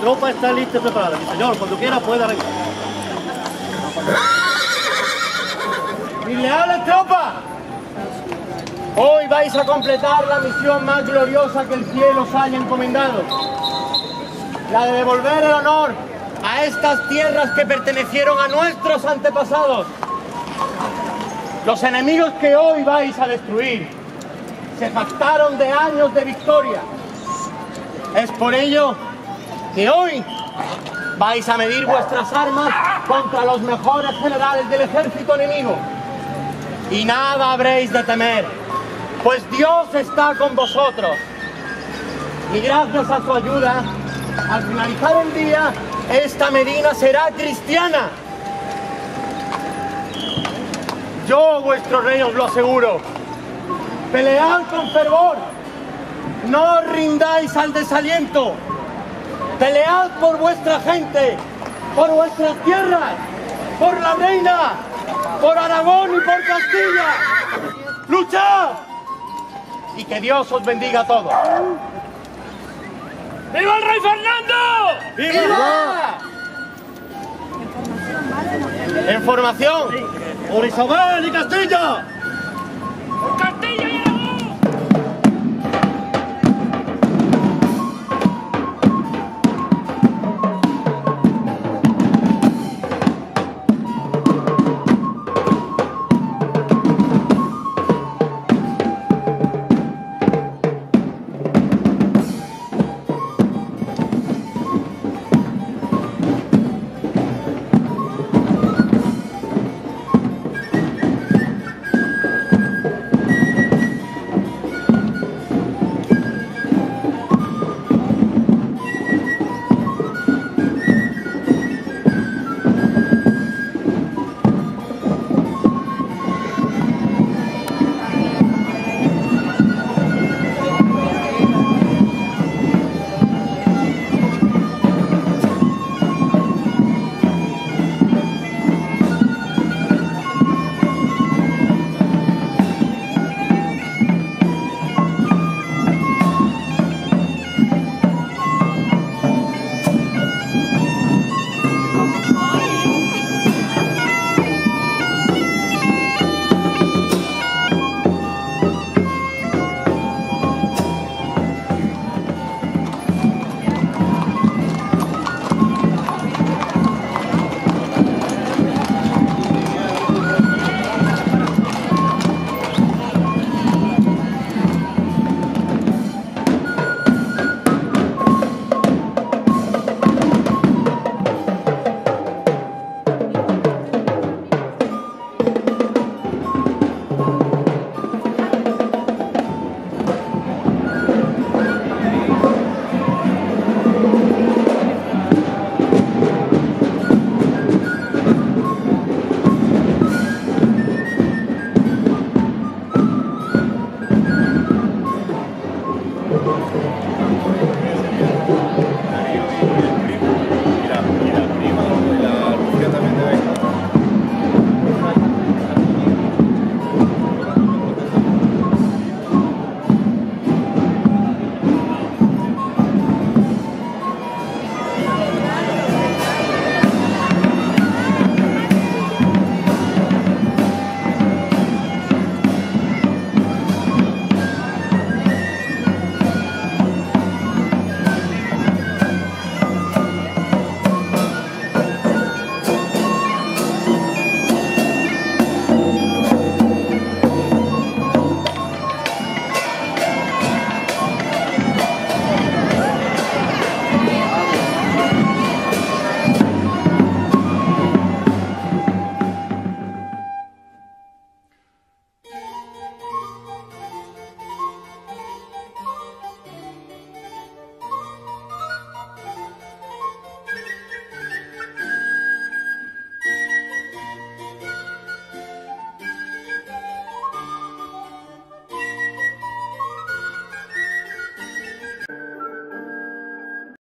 tropa está lista y preparada, mi señor. Cuando quiera puede arrancar. ¡Mis leales tropas! Hoy vais a completar la misión más gloriosa que el cielo os haya encomendado. La de devolver el honor a estas tierras que pertenecieron a nuestros antepasados. Los enemigos que hoy vais a destruir se jactaron de años de victoria. Es por ello que hoy vais a medir vuestras armas contra los mejores generales del ejército enemigo. Y nada habréis de temer, pues Dios está con vosotros. Y gracias a su ayuda, al finalizar el día, esta Medina será cristiana. Yo, vuestro rey, os lo aseguro. Pelead con fervor. No rindáis al desaliento. Pelead por vuestra gente, por vuestras tierras, por la reina, por Aragón y por Castilla. ¡Luchad! Y que Dios os bendiga a todos. ¡Viva el rey Fernando! ¡Viva! En formación. ¡Por Isabel y Castilla!